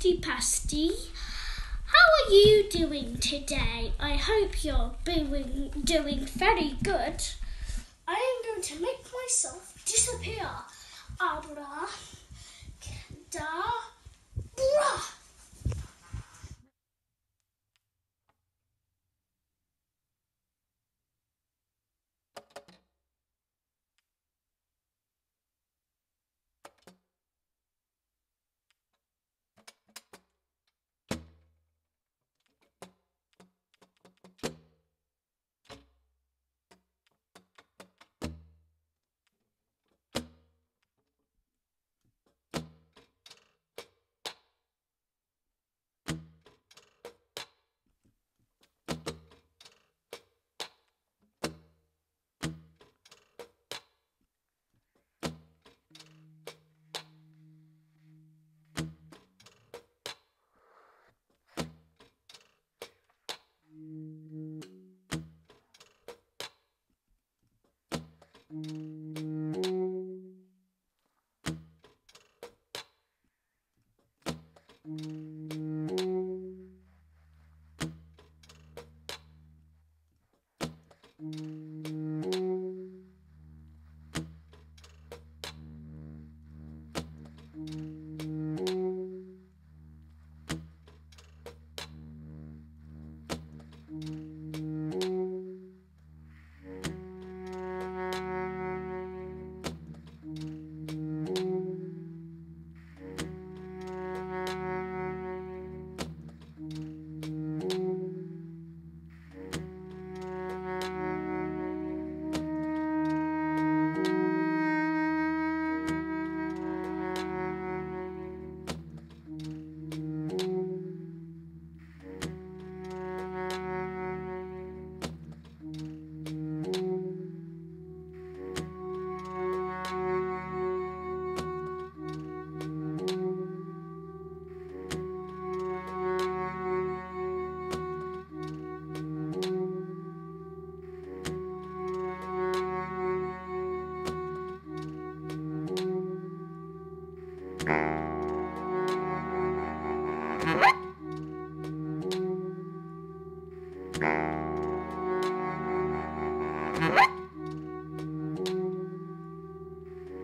Pasty Pasty. How are you doing today? I hope you're doing, doing very good. I am going to make myself disappear. Abra, da. Mm-hmm.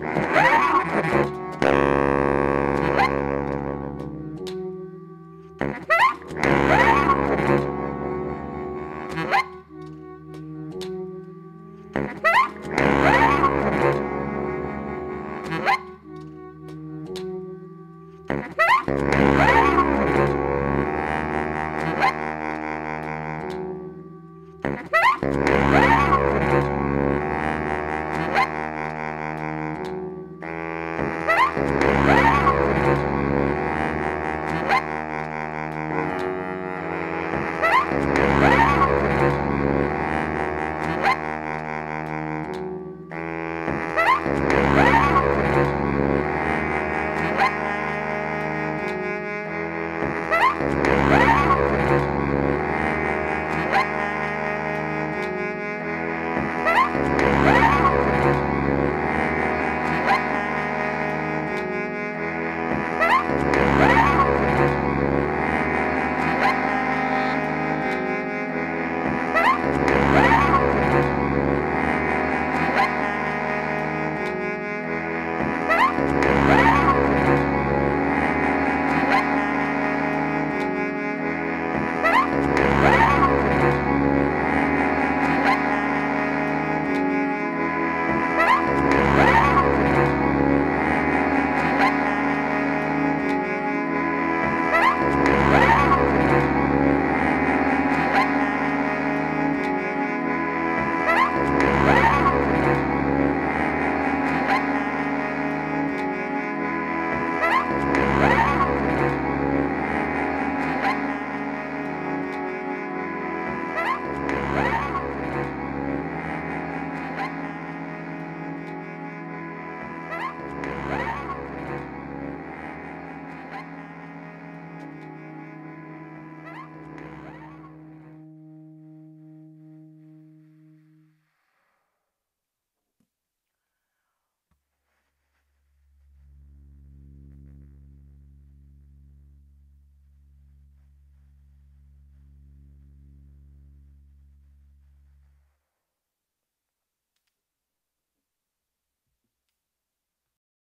Batman.